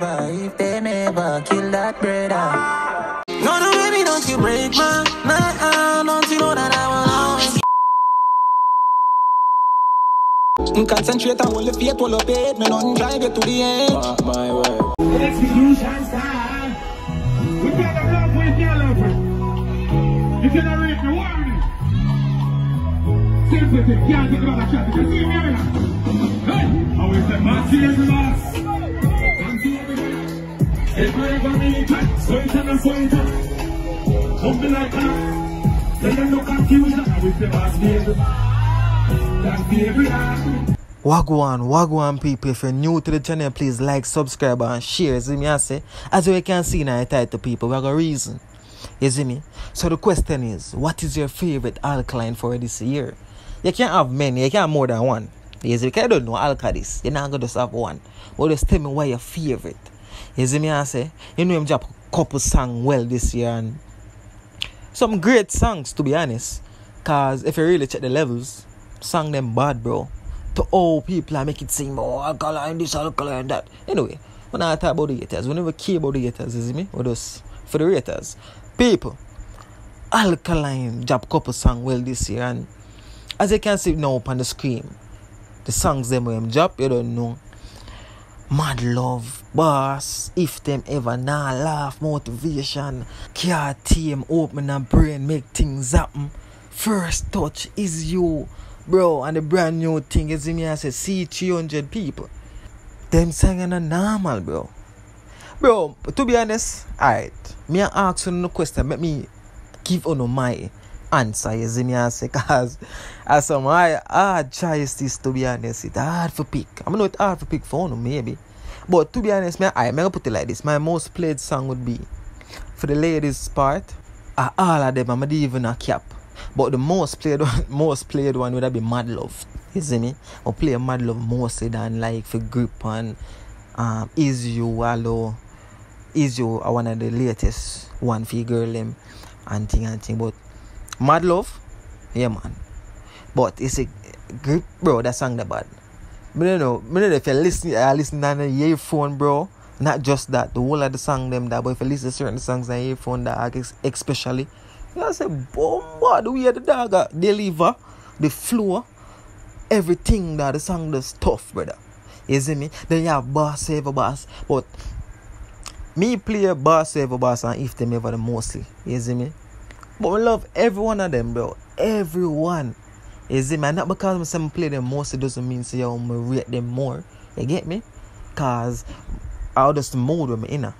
ever, if them ever kill that brother. No, no, baby, don't you break my, my heart, don't you know that I will always Concentrate on all the faith, all the paid, me nothing drive you to the end. My way. Execution style. We can't love we can't love it. You cannot read me, what me? Sympathy, can't take about a shot. You see me here now? Hey, I will say, man, so it's on. Be like that. Every That's be every boss. Wagwan, Wagwan people, if you're new to the channel, please like, subscribe and share. See me I say? As you can see now, I title people, we have a reason. You see me? So the question is, what is your favorite alkaline for this year? You can't have many, you can't have more than one. You see, because I don't know alkalis. You're not gonna just have one. But just tell me why your favorite. You see me I say? You know him drop a couple songs well this year and some great songs to be honest. Cause if you really check the levels, song them bad bro. To all people I make it seem oh alkaline this oh, alkaline that. Anyway, when I talk about the haters, we never care about the haters, you see me? Or just for the haters. People, alkaline drop couple song well this year and as you can see now up on the screen, the songs them when them drop, you don't know. Mad love, boss, if them ever nah laugh, motivation, care team, open a brain, make things happen. First touch is you, bro, and the brand new thing is me I say see 300 people. Them singing are normal, bro. Bro, to be honest, alright, me ask you no question, let me give on my answer, you see me I say, cause as some hard, hard this to be honest, it's hard for pick. I know it's hard for pick for maybe. But to be honest, I, I'm gonna put it like this. My most played song would be for the ladies part, all of them, I'm not even a cap. But the most played one, most played one would have been Mad Love. You see me? I play Mad Love mostly than like for Grip and um, Is You, Hello. Is You one of the latest one for girl them and thing and thing. But Mad Love, yeah man. But it's a grip, bro. That song that bad. But you know, but if you listen, I listen on the earphone, bro. Not just that, the whole of the song them that. But if you listen to certain songs on earphone that, especially, you know, say, bomba, the way the dog deliver, the flow, everything that the song does tough, brother. You see me? Then you have Boss Saver Boss, but me play Boss Saver Boss and if them ever the mostly. You see me? But we love every one of them, bro. Everyone. You see me? And not because I say I play them mostly doesn't mean say I'm rate them more. You get me? Cause I'll just the mood with me inner.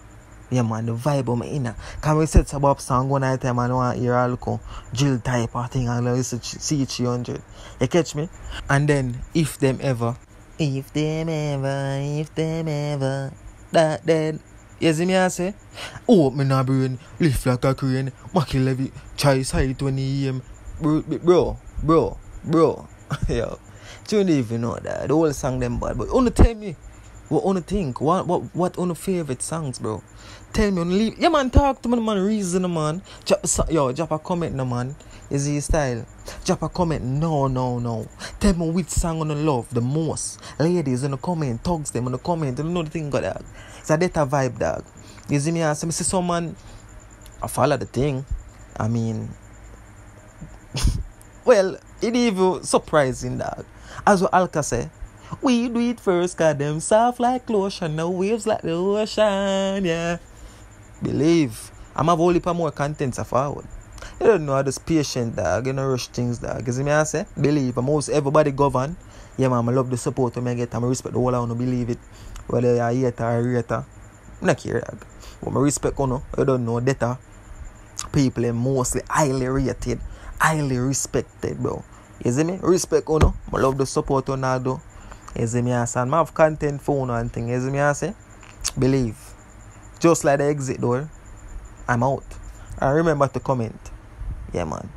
Yeah man, the vibe me inner. Can we set some up song one night time and want to hear drill type of thing and to see 300. You catch me? And then if them ever if them ever, if them ever that then you see me I say? Oh me nah brain, lift like a crane, Maki levy, try side 20 AM. Bro, bro, bro, bro. Yo. You don't even know that. The whole song them bad. But only tell me what only think. What what what on favorite songs, bro? Tell me on leave. Yeah man, talk to me man, reason man. Drop, so- yo, drop a comment no man. Is he style? Drop a comment. No, no, no. Tell me which song on the love the most. Ladies in the comment, thugs them in the comment. You know the thing got. It's a data vibe dog. You see me? I see someone. I follow the thing. I mean, well, it even surprising dog. As what Alka say, we do it first, cause them soft like lotion, no waves like the ocean, yeah. Believe. I'm have only for more contents of forward. You don't know, I just patient dog, you know, rush things dog. You see me I say? Believe. I'm most everybody govern. Yeah man, I love the support I get and I respect the whole I wanna believe it. Whether you're a hater or a hater. I don't care dog. But I respect you know, you don't know data. People are mostly highly rated, highly respected, bro. You see me? Respect you know. I love the support on I do. You see me? And I have content you and thing. You see me say? Believe. Just like the exit door, I'm out. And remember to comment. Yeah, man.